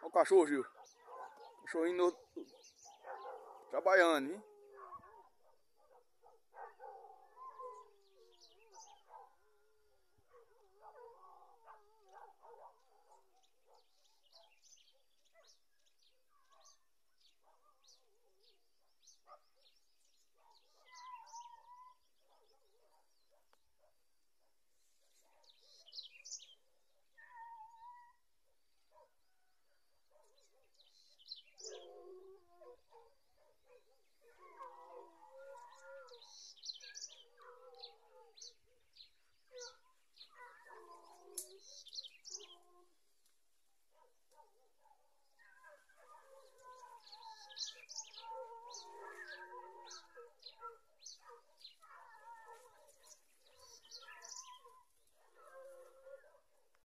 Olha o cachorro, Gil. Cachorrinho tá no... trabalhando, hein?